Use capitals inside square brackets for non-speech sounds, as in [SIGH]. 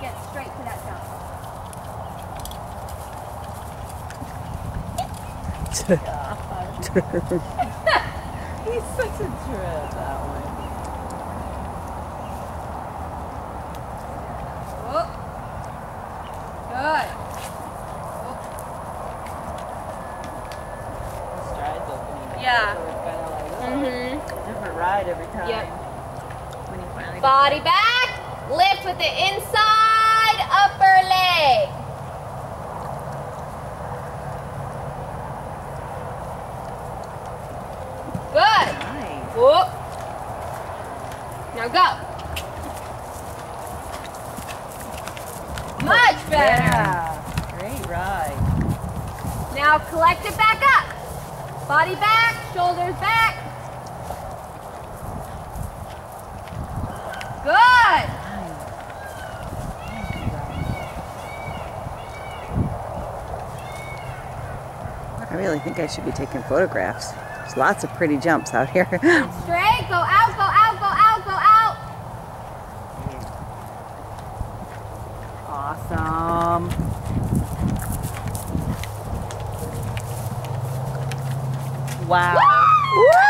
get straight to that jump. [LAUGHS] He's such a trip, that one. Oh. Good. The stride's opening. Yeah. So it's kind of like, oh, Mm-hmm. different ride every time. Yep. When you finally Body back. Lift with the inside Whoop. Now go. Much better. Yeah. Great ride. Now collect it back up. Body back, shoulders back. Good. I really think I should be taking photographs. There's lots of pretty jumps out here. [LAUGHS] Straight, go out, go out, go out, go out. awesome. Wow. Woo!